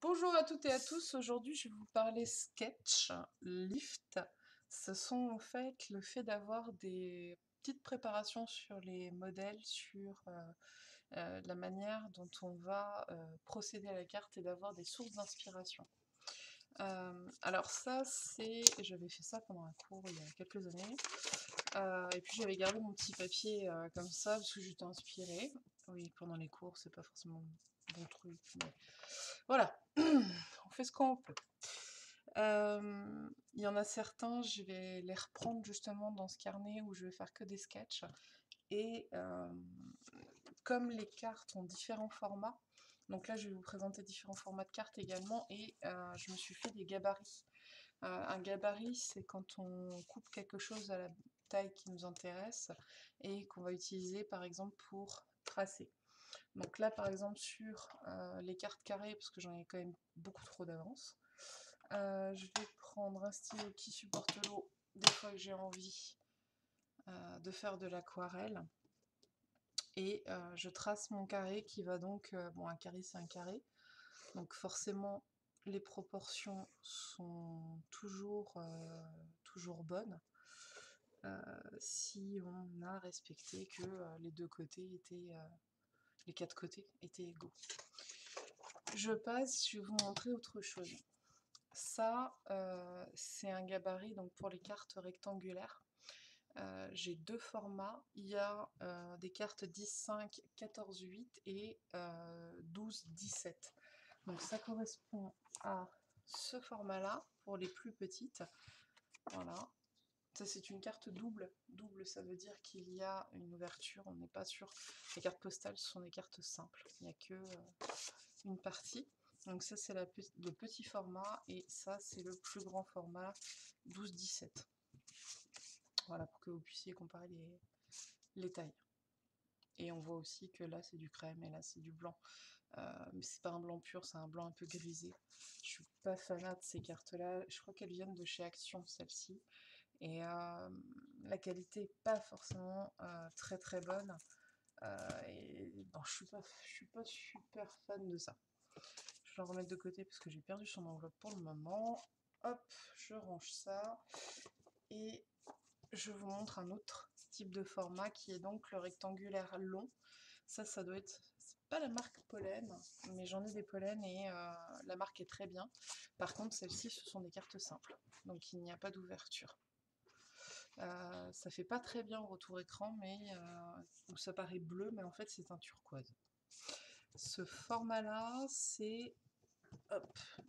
Bonjour à toutes et à tous, aujourd'hui je vais vous parler sketch, lift. Ce sont en fait le fait d'avoir des petites préparations sur les modèles, sur euh, euh, la manière dont on va euh, procéder à la carte et d'avoir des sources d'inspiration. alors ça c'est, j'avais fait ça pendant un cours il y a quelques années, et puis j'avais gardé mon petit papier comme ça parce que j'étais inspirée. Oui, pendant les cours c'est pas forcément voilà, on fait ce qu'on peut. Il y en a certains, je vais les reprendre justement dans ce carnet où je vais faire que des sketchs. Et comme les cartes ont différents formats, donc là je vais vous présenter différents formats de cartes également, et je me suis fait des gabarits. un gabarit, c'est quand on coupe quelque chose à la taille qui nous intéresse et qu'on va utiliser par exemple pour tracer. Donc là, par exemple, sur euh, les cartes carrées, parce que j'en ai quand même beaucoup trop d'avance, euh, je vais prendre un stylo qui supporte l'eau des fois que j'ai envie euh, de faire de l'aquarelle. Et je trace mon carré qui va donc... bon, un carré, c'est un carré. Donc forcément, les proportions sont toujours, toujours bonnes. si on a respecté que les deux côtés étaient les quatre côtés étaient égaux. Je passe, je vais vous montrer autre chose. Ça, euh, c'est un gabarit donc pour les cartes rectangulaires. Euh, j'ai deux formats. Il y a euh, des cartes 10-5, 14-8 et 12-17. Donc ça correspond à ce format-là pour les plus petites. Voilà. Ça, c'est une carte double. Double, ça veut dire qu'il y a une ouverture. On n'est pas sûr. Les cartes postales sont des cartes simples. Il n'y a que euh, une partie. Donc ça, c'est le petit format. Et ça, c'est le plus grand format 12-17. Voilà, pour que vous puissiez comparer les, les tailles. Et on voit aussi que là, c'est du crème et là, c'est du blanc. Euh, mais c'est pas un blanc pur, c'est un blanc un peu grisé. Je suis pas fanat de ces cartes-là. Je crois qu'elles viennent de chez Action, celles-ci. Et la qualité n'est pas forcément très très bonne. et bon, je ne suis, suis, pas super fan de ça. Je vais en remettre de côté parce que j'ai perdu son enveloppe pour le moment. Hop, je range ça. Et je vous montre un autre type de format qui est donc le rectangulaire long. Ça, ça doit être, pas la marque Pollen, mais j'en ai des Pollen et la marque est très bien. Par contre, celles-ci, ce sont des cartes simples, donc il n'y a pas d'ouverture. Euh, ça fait pas très bien au retour écran, mais euh, ça paraît bleu, mais en fait c'est un turquoise. Ce format-là, c'est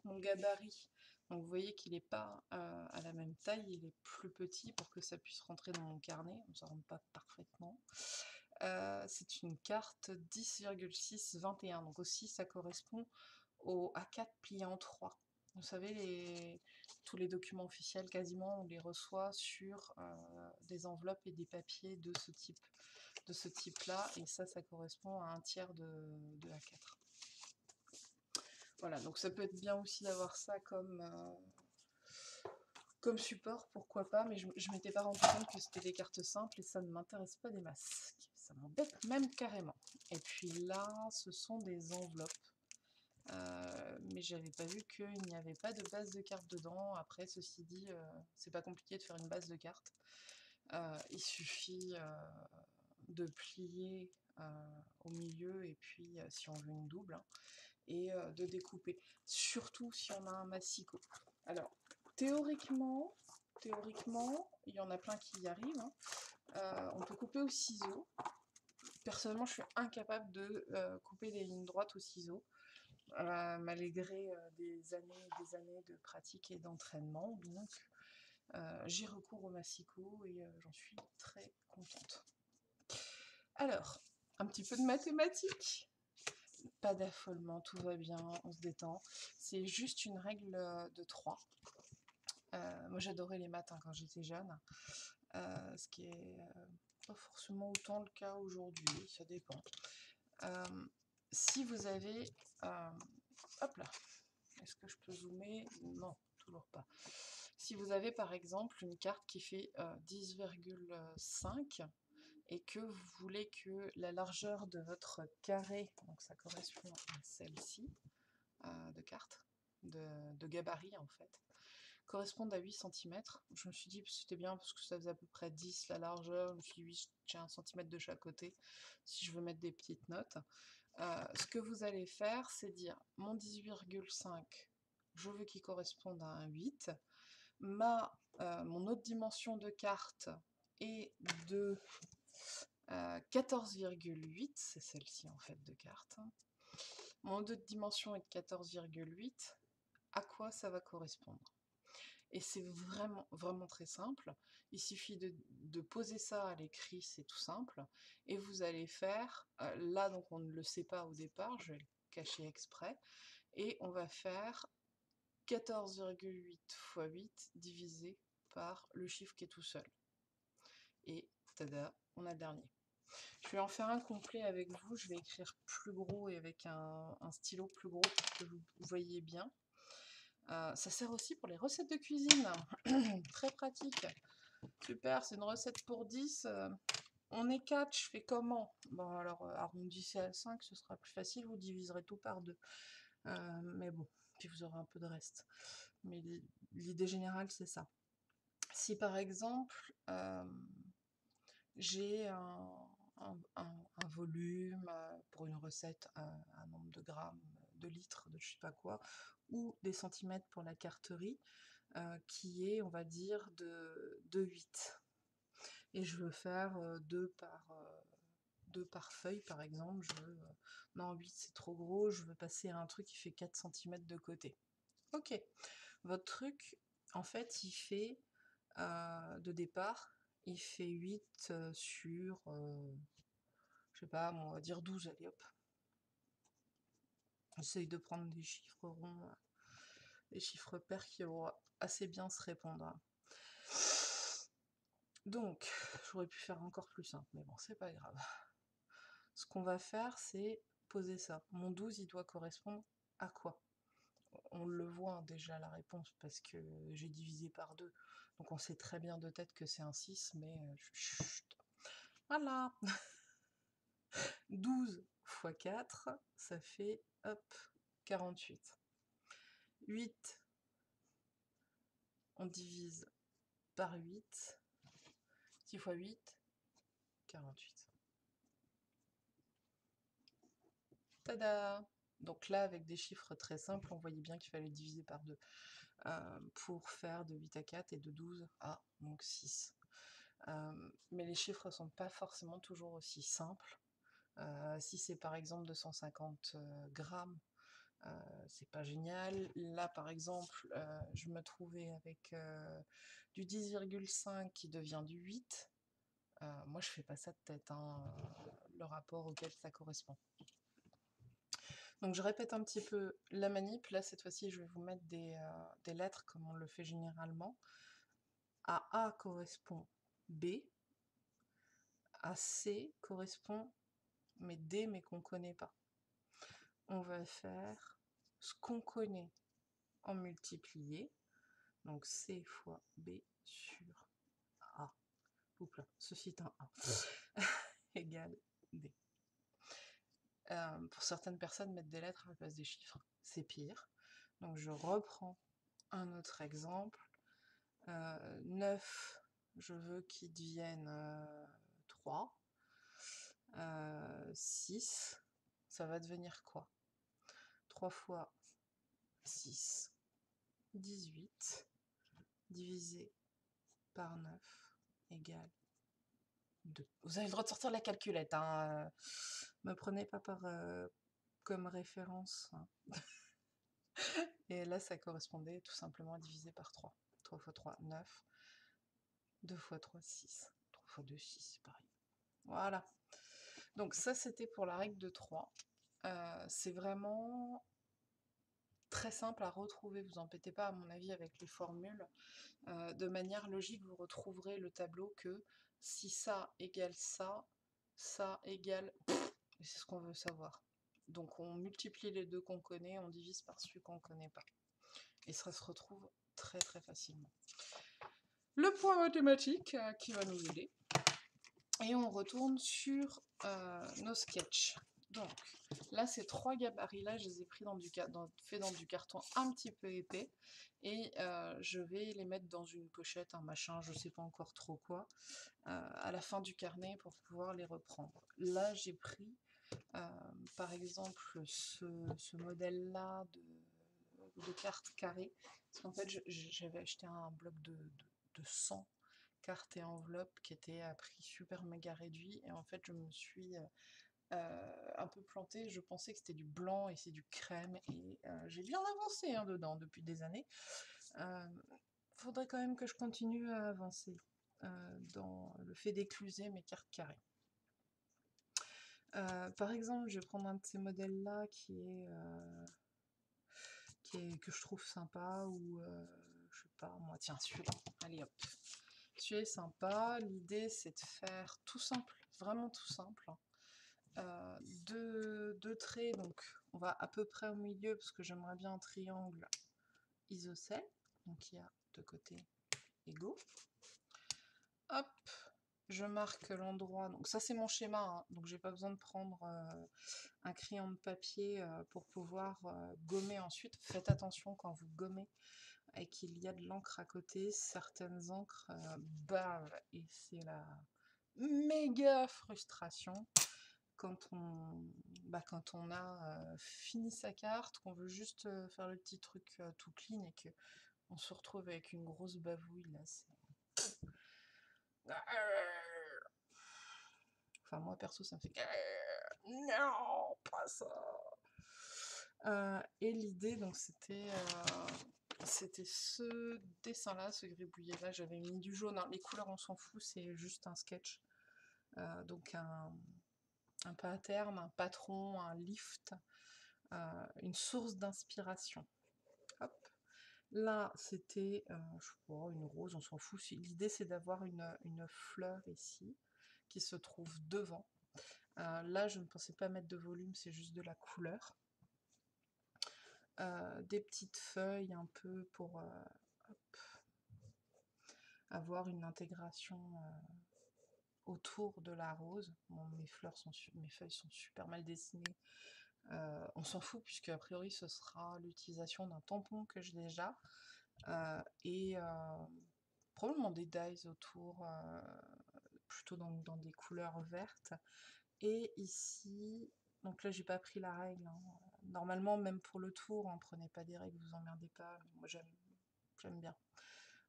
mon gabarit. Donc vous voyez qu'il n'est pas euh, à la même taille, il est plus petit pour que ça puisse rentrer dans mon carnet, on ne rentre pas parfaitement. c'est une carte 10,621, donc aussi ça correspond au A4 plié en 3. Vous savez, les, tous les documents officiels, quasiment, on les reçoit sur euh, des enveloppes et des papiers de ce type, de ce type-là, et ça, ça correspond à un tiers de, A4. Voilà, donc ça peut être bien aussi d'avoir ça comme, euh, comme support, pourquoi pas, mais je, ne m'étais pas rendu compte que c'était des cartes simples et ça ne m'intéresse pas des masques. Ça m'embête même carrément. Et puis là, ce sont des enveloppes. Euh, mais j'avais pas vu qu'il n'y avait pas de base de carte dedans. Après, ceci dit, euh, c'est pas compliqué de faire une base de carte. Euh, il suffit de plier au milieu et puis si on veut une double hein, et de découper. Surtout si on a un massicot. Alors, théoriquement, théoriquement, il y en a plein qui y arrivent. Hein. on peut couper au ciseau. Personnellement, je suis incapable de couper des lignes droites au ciseau. Euh, malgré euh, des années et des années de pratique et d'entraînement. Donc, euh, j'ai recours au massicot et j'en suis très contente. Alors, un petit peu de mathématiques. Pas d'affolement, tout va bien, on se détend. C'est juste une règle de 3. moi, j'adorais les maths hein, quand j'étais jeune, ce qui est pas forcément autant le cas aujourd'hui, ça dépend si vous avez... Euh, hop là Est-ce que je peux zoomer? Non, toujours pas. Si vous avez par exemple une carte qui fait 10,5 euh, et que vous voulez que la largeur de votre carré, donc ça correspond à celle-ci, euh, de cartes, de, gabarit en fait, correspondent à 8 cm. Je me suis dit que c'était bien parce que ça faisait à peu près 10 la largeur. Je me suis j'ai un cm de chaque côté si je veux mettre des petites notes. Euh, ce que vous allez faire, c'est dire mon 18,5, je veux qu'il corresponde à un 8. Ma, euh, mon autre dimension de carte est de 14,8, euh, c'est celle-ci en fait de carte. Mon autre dimension est de 14,8. À quoi ça va correspondre? Et c'est vraiment, vraiment très simple. Il suffit de, poser ça à l'écrit, c'est tout simple. Et vous allez faire, euh, là donc on ne le sait pas au départ, je vais le cacher exprès. Et on va faire 14,8 x 8 divisé par le chiffre qui est tout seul. Et tada, on a le dernier. Je vais en faire un complet avec vous, je vais écrire plus gros et avec un, un stylo plus gros pour que vous voyez bien. Euh, ça sert aussi pour les recettes de cuisine. Très pratique. Super, c'est une recette pour 10. Euh, on est 4, je fais comment? Bon, alors euh, arrondissez à 5, ce sera plus facile. Vous diviserez tout par 2. mais bon, puis vous aurez un peu de reste. Mais l'idée générale, c'est ça. Si par exemple, j'ai un, volume pour une recette, un nombre de grammes, de litres, de je sais pas quoi, ou des centimètres pour la carterie, euh, qui est, on va dire, de, 8. Et je veux faire 2 euh, par, euh, par feuille, par exemple. Je veux, non, 8 c'est trop gros, je veux passer à un truc qui fait 4 cm de côté. Ok, votre truc, en fait, il fait, de départ, il fait 8 sur, je sais pas, on va dire 12, allez hop. Essaye de prendre des chiffres ronds, des chiffres pairs qui vont assez bien se répondre. Donc, j'aurais pu faire encore plus simple, mais bon, c'est pas grave. Ce qu'on va faire, c'est poser ça. Mon 12, il doit correspondre à quoi? On le voit hein, déjà la réponse parce que j'ai divisé par 2. Donc on sait très bien de tête que c'est un 6, mais euh, voilà 12 x 4, ça fait hop, 48. 8, on divise par 8, 6 x 8, 48. Tada Donc là, avec des chiffres très simples, on voyait bien qu'il fallait diviser par 2 euh, pour faire de 8 à 4 et de 12 à donc 6. Euh, mais les chiffres ne sont pas forcément toujours aussi simples. Euh, si c'est par exemple 250 euh, grammes, euh, c'est pas génial. Là, par exemple, je me trouvais avec du 10,5 qui devient du 8. moi, je fais pas ça de tête, hein, le rapport auquel ça correspond. Donc, je répète un petit peu la manip. Là, cette fois-ci, je vais vous mettre des, lettres comme on le fait généralement. À A correspond B. À C correspond mais D, mais qu'on ne connaît pas. On va faire ce qu'on connaît en multiplié, donc C fois B sur A. Là, ceci est un A, égale D. Euh, pour certaines personnes, mettre des lettres à la place des chiffres, c'est pire. Donc je reprends un autre exemple. 9, euh, je veux qu'il devienne 3. Euh, 6, euh, ça va devenir quoi? 3 fois 6, 18, divisé par 9, égale 2. Vous avez le droit de sortir la calculette, hein me prenez pas par, euh, comme référence. Hein. Et là, ça correspondait tout simplement à diviser par 3. 3 fois 3, 9. 2 fois 3, 6. 3 fois 2, 6, c'est pareil. Voilà. Donc ça, c'était pour la règle de 3. Euh, c'est vraiment très simple à retrouver, vous embêtez pas à mon avis avec les formules. Euh, de manière logique, vous retrouverez le tableau que si ça égale ça, ça égale... C'est ce qu'on veut savoir. Donc on multiplie les deux qu'on connaît, on divise par celui qu'on ne connaît pas. Et ça se retrouve très très facilement. Le point mathématique euh, qui va nous aider. Et on retourne sur euh, nos sketchs. Donc, là, ces trois gabarits-là, je les ai pris dans du, fait dans du carton un petit peu épais. Et euh, je vais les mettre dans une pochette, un machin, je sais pas encore trop quoi, euh, à la fin du carnet pour pouvoir les reprendre. Là, j'ai pris, par exemple, ce, modèle-là de, de cartes carrées. Parce qu'en fait, j'avais acheté un bloc de, de 100 et enveloppes qui était à prix super méga réduit. Et en fait, je me suis euh, un peu plantée. Je pensais que c'était du blanc et c'est du crème. Et euh, j'ai bien avancé hein, dedans depuis des années. Euh, faudrait quand même que je continue à avancer dans le fait d'écluser mes cartes carrées. par exemple, je vais prendre un de ces modèles-là qui est, qui est que je trouve sympa ou je sais pas moi, tiens celui-là, allez hop. Celui-là est sympa, l'idée c'est de faire tout simple, vraiment tout simple. Euh, deux, traits, donc on va à peu près au milieu parce que j'aimerais bien un triangle isocèle, donc il y a deux côtés égaux. Hop, je marque l'endroit, donc ça c'est mon schéma, hein. donc j'ai pas besoin de prendre euh, un crayon de papier euh, pour pouvoir gommer ensuite. Faites attention quand vous gommez et qu'il y a de l'encre à côté, certaines encres bavent et c'est la méga frustration quand on, bah, quand on a fini sa carte, qu'on veut juste faire le petit truc tout clean et que on se retrouve avec une grosse bavouille là. Enfin moi perso ça me fait non pas ça. et l'idée donc c'était c'était ce dessin là, ce gribouillet là, j'avais mis du jaune, hein. les couleurs on s'en fout, c'est juste un sketch. donc un, un un patron, un lift, euh, une source d'inspiration. Là, c'était, euh, une rose, on s'en fout. L'idée, c'est d'avoir une, fleur ici, qui se trouve devant. Euh, là, je ne pensais pas mettre de volume, c'est juste de la couleur. Des petites feuilles un peu pour avoir une intégration autour de la rose. mes, feuilles sont super mal dessinées. Euh, on s'en fout puisque a priori ce sera l'utilisation d'un tampon que j'ai déjà. Euh, et euh, probablement des dies autour, plutôt dans, dans, des couleurs vertes. Et ici, donc là j'ai pas pris la règle. Hein. Normalement même pour le tour, prenez pas des règles, vous emmerdez pas. Moi j'aime bien.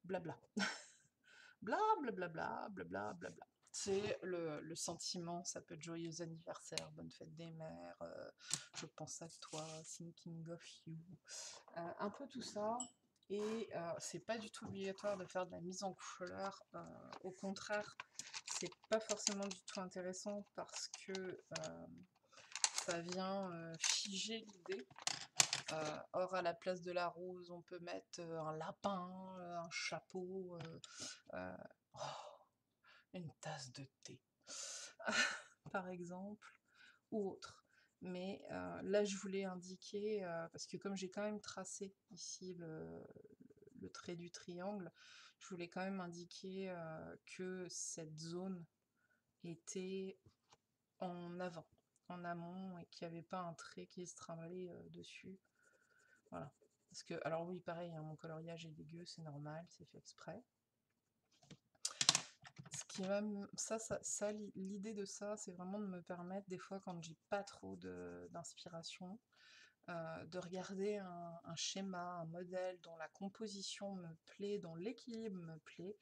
Blabla. bla bla bla bla c'est le, sentiment, ça peut être joyeux anniversaire, bonne fête des mères, euh, je pense à toi, thinking of you, euh, un peu tout ça. Et euh, c'est pas du tout obligatoire de faire de la mise en couleur, au contraire, c'est pas forcément du tout intéressant parce que ça vient figer l'idée. or, à la place de la rose, on peut mettre un lapin, un chapeau. Oh, une tasse de thé, par exemple, ou autre. Mais euh, là, je voulais indiquer, euh, parce que comme j'ai quand même tracé ici le, trait du triangle, je voulais quand même indiquer euh, que cette zone était en avant, en amont, et qu'il n'y avait pas un trait qui se travaillait dessus. Voilà. Parce que, alors oui, pareil, hein, mon coloriage est dégueu, c'est normal, c'est fait exprès ce qui ça, ça, l'idée de ça, c'est vraiment de me permettre, des fois, quand j'ai pas trop d'inspiration, euh, de regarder un, schéma, un modèle dont la composition me plaît, dont l'équilibre me plaît,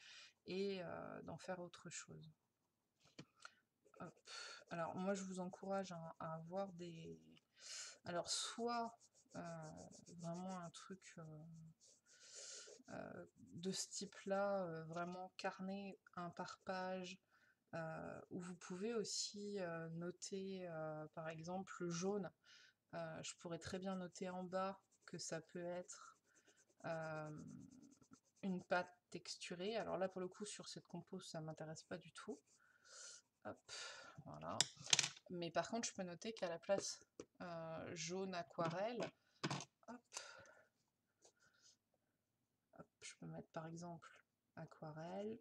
et euh, d'en faire autre chose. Alors, moi, je vous encourage à, avoir des... Alors, soit euh, vraiment un truc euh, de ce type-là, euh, vraiment carnet, un par page, euh, où vous pouvez aussi noter, par exemple, le jaune. je pourrais très bien noter en bas que ça peut être une pâte texturée. Alors là, pour le coup, sur cette compose, ça m'intéresse pas du tout. Voilà. Mais par contre, je peux noter qu'à la place jaune aquarelle, je peux mettre par exemple aquarelle.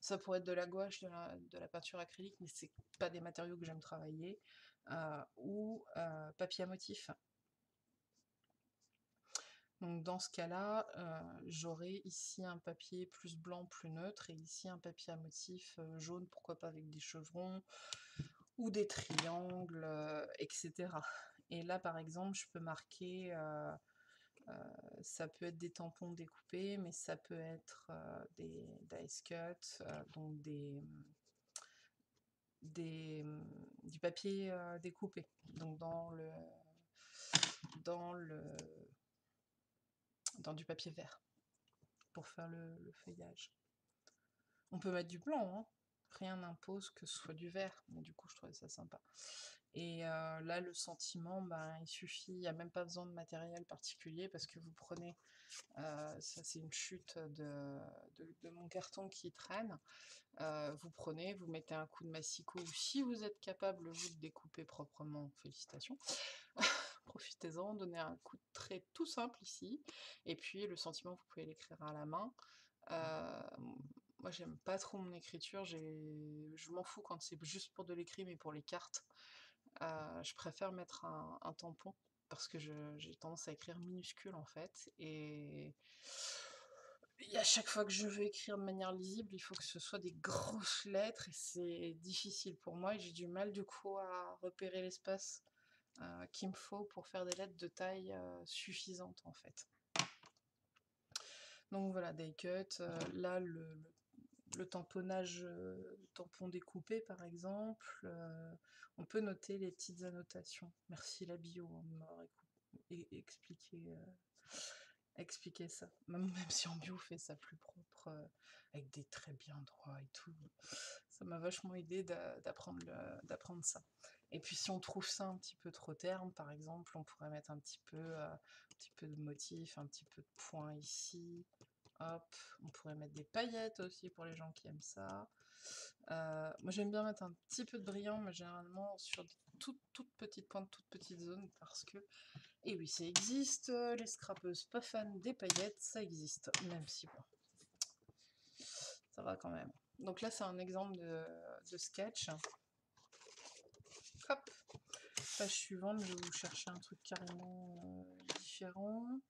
Ça pourrait être de la gouache, de la, peinture acrylique, mais c'est pas des matériaux que j'aime travailler. ou papier à motif. Donc dans ce cas-là, j'aurai ici un papier plus blanc, plus neutre, et ici un papier à motif jaune, pourquoi pas avec des chevrons, ou des triangles, etc. Et là, par exemple, je peux marquer, ça peut être des tampons découpés, mais ça peut être des dice cuts, donc des, des, du papier découpé. Donc dans le, dans le dans du papier vert pour faire le, feuillage. On peut mettre du blanc, hein. rien n'impose que ce soit du vert, mais du coup je trouvais ça sympa. Et euh, là, le sentiment, ben, il suffit, il n'y a même pas besoin de matériel particulier parce que vous prenez, euh, ça c'est une chute de, mon carton qui traîne, euh, vous prenez, vous mettez un coup de massicot ou si vous êtes capable, vous de découper proprement, félicitations. Profitez-en, donnez un coup de trait tout simple ici, et puis le sentiment, vous pouvez l'écrire à la main. Euh, moi, j'aime pas trop mon écriture, je m'en fous quand c'est juste pour de l'écrit, mais pour les cartes, euh, je préfère mettre un, tampon, parce que j'ai tendance à écrire minuscule en fait, et... à chaque fois que je veux écrire de manière lisible, il faut que ce soit des grosses lettres et c'est difficile pour moi et j'ai du mal du coup à repérer l'espace qu'il me faut pour faire des lettres de taille euh, suffisante en fait. Donc voilà, des cuts. Euh, là, le, tamponnage, tampon découpé par exemple. on peut noter les petites annotations. Merci la bio hein, de expliqué, expliquer ça. Même, même, si en bio fait ça plus propre, avec des traits bien droits et tout. Ça m'a vachement aidé d'apprendre ça. Et puis si on trouve ça un petit peu trop terme, par exemple, on pourrait mettre un petit peu, euh, un petit peu de motif, un petit peu de points ici. Hop, on pourrait mettre des paillettes aussi pour les gens qui aiment ça. Euh, moi j'aime bien mettre un petit peu de brillant, mais généralement sur toutes, petites pointes, toutes petites zones, parce que, et oui, ça existe, les scrapeuses pas fans des paillettes, ça existe, même si bon, ça va quand même. Donc là c'est un exemple de, de sketch. Page suivante, je vais vous chercher un truc carrément euh, différent.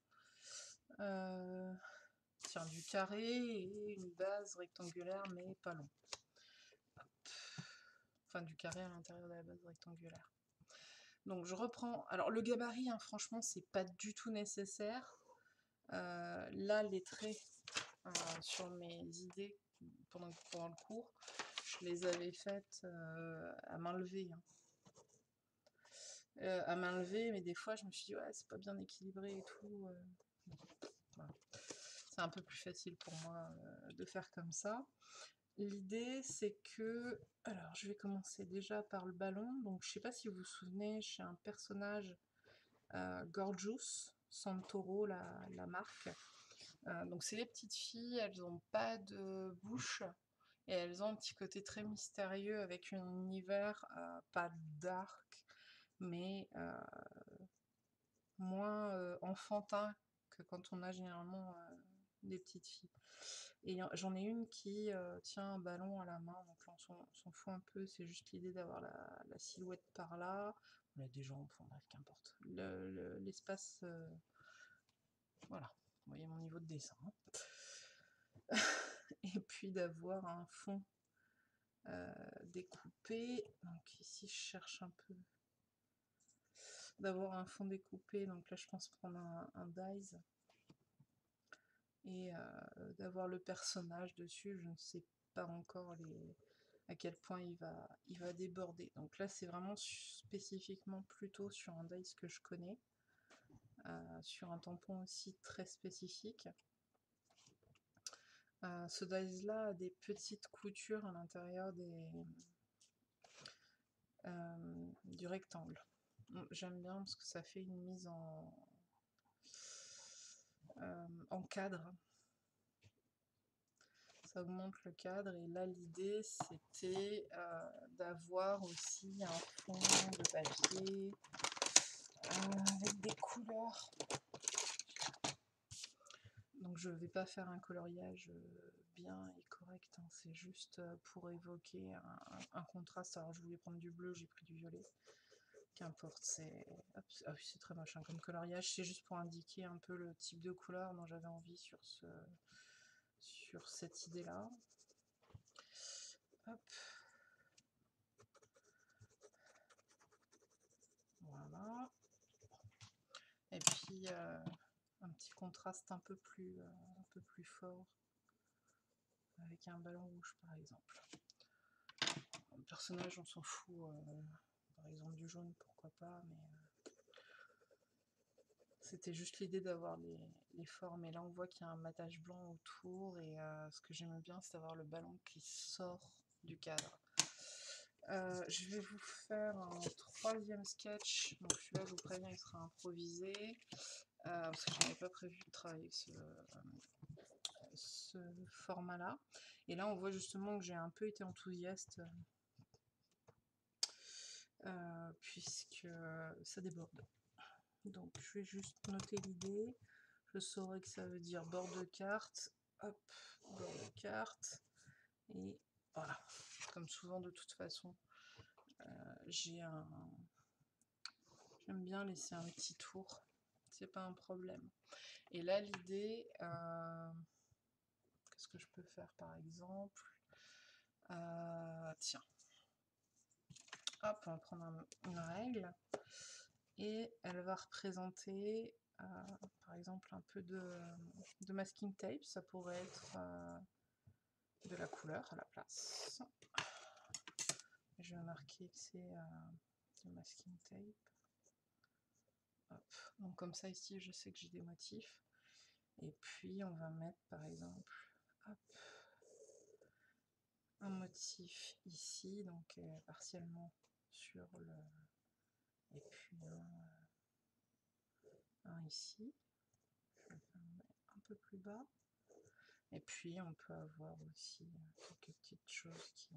Euh, tiens, du carré et une base rectangulaire, mais pas long. Enfin, du carré à l'intérieur de la base rectangulaire. Donc je reprends. Alors le gabarit, hein, franchement, c'est pas du tout nécessaire. Euh, là, les traits sur mes idées pendant, pendant, le cours, je les avais faites à main levée. Hein. Euh, à main levée, mais des fois je me suis dit ouais c'est pas bien équilibré et tout. Euh. C'est un peu plus facile pour moi euh, de faire comme ça. L'idée c'est que, alors je vais commencer déjà par le ballon, donc je sais pas si vous vous souvenez, j'ai un personnage Gorgeous, Santoro la, marque. donc c'est les petites filles, elles ont pas de bouche et elles ont un petit côté très mystérieux avec un univers pas dark mais euh, moins euh, enfantin que quand on a généralement euh, des petites filles. Et j'en ai une qui tient un ballon à la main, donc là on s'en fout un peu, c'est juste l'idée d'avoir la, silhouette par là. On a des jambes, enfin bref, qu'importe. L'espace, voilà, vous voyez mon niveau de dessin. Et puis d'avoir un fond découpé. Donc ici je cherche un peu d'avoir un fond découpé, donc là je pense prendre un, dies, et euh, d'avoir le personnage dessus, je ne sais pas encore les, à quel point il va, il va déborder. Donc là c'est vraiment spécifiquement plutôt sur un dice que je connais, euh, sur un tampon aussi très spécifique. Euh, ce dice là a des petites coutures à l'intérieur des du rectangle. J'aime bien parce que ça fait une mise en, euh, en cadre. Ça augmente le cadre et là l'idée c'était euh, d'avoir aussi un fond de papier euh, avec des couleurs. Donc je ne vais pas faire un coloriage bien et correct, hein. c'est juste pour évoquer un, contraste. Alors je voulais prendre du bleu, j'ai pris du violet. Qu'importe, c'est ah c'est très moche hein, comme coloriage. C'est juste pour indiquer un peu le type de couleur dont j'avais envie sur ce sur cette idée-là. Voilà. Et puis euh, un petit contraste un peu plus euh, un peu plus fort avec un ballon rouge par exemple. Le personnage, on s'en fout. euh, par exemple du jaune, pourquoi pas, mais euh, c'était juste l'idée d'avoir les, formes. Et là, on voit qu'il y a un matage blanc autour, et euh, ce que j'aime bien, c'est d'avoir le ballon qui sort du cadre. Euh, je vais vous faire un troisième sketch. Donc celui-là, je vous préviens, il sera improvisé. parce que je n'avais pas prévu de travailler ce, ce format-là. Et là, on voit justement que j'ai un peu été enthousiaste euh, puisque ça déborde. Donc je vais juste noter l'idée. Je saurai que ça veut dire bord de carte. Hop, bord de carte. Et voilà. Comme souvent de toute façon, euh, j'ai un... J'aime bien laisser un petit tour. C'est pas un problème. Et là, l'idée... euh, Qu'est-ce que je peux faire par exemple? Tiens. On va prendre un- une règle et elle va représenter euh, par exemple un peu de, masking tape. Ça pourrait être euh, de la couleur à la place. Je vais marquer que c'est euh, du masking tape. Donc comme ça ici, je sais que j'ai des motifs. Et puis on va mettre par exemple un motif ici, donc partiellement sur le et puis un, ici un peu plus bas. Et puis on peut avoir aussi euh, quelques petites choses qui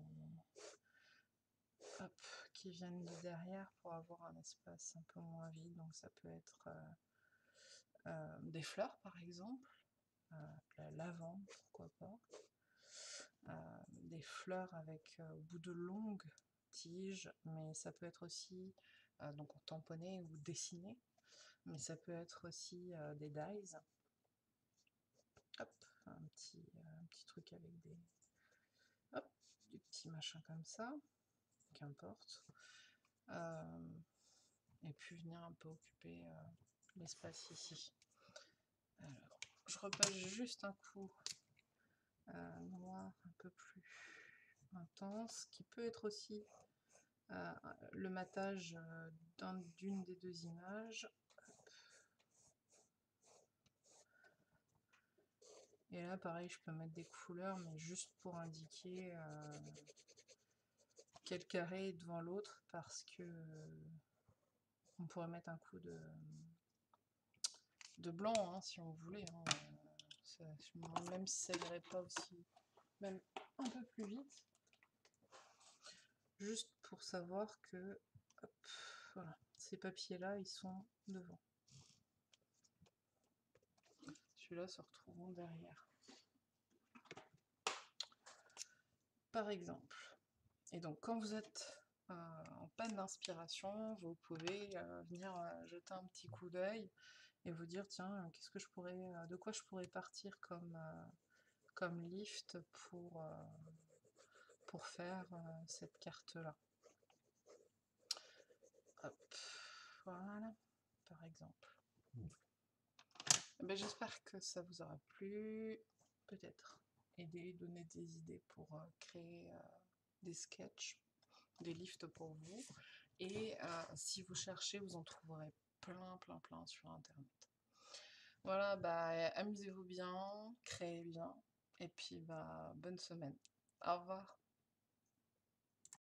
hop, qui viennent de derrière pour avoir un espace un peu moins vide. Donc ça peut être euh, euh, des fleurs par exemple euh, la lavande pourquoi pas. Des fleurs avec au bout de longues mais ça peut être aussi euh, donc tamponné ou dessiné, mais ça peut être aussi euh, des dies. Hop, un petit, euh, petit truc avec des hop, des petits machins comme ça, qu'importe. Et puis venir un peu occuper l'espace ici. Alors, je repasse juste un coup noir un peu plus intense, qui peut être aussi le matage euh, d'un- d'une des deux images. Et là, pareil, je peux mettre des couleurs, mais juste pour indiquer euh, quel carré est devant l'autre, parce que on pourrait mettre un coup de, de blanc, hein, si on voulait. hein, même si ça irait pas aussi, même un peu plus vite. Juste pour savoir que voilà, ces papiers-là, ils sont devant. Celui-là se retrouveront derrière. Par exemple. Et donc, quand vous êtes euh, en panne d'inspiration, vous pouvez euh, venir euh, jeter un petit coup d'œil et vous dire tiens, qu'est-ce que je pourrais, de quoi je pourrais partir comme, lift pour, pour faire euh, cette carte-là. Voilà, par exemple. Ben, J'espère que ça vous aura plu, peut-être aider, donner des idées pour euh, créer euh, des sketchs, des lifts pour vous. Et euh, si vous cherchez, vous en trouverez plein, plein, plein sur Internet. Voilà, bah, amusez-vous bien, créez bien, et puis bah, bonne semaine. Au revoir.